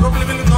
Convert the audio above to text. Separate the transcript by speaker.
Speaker 1: Problem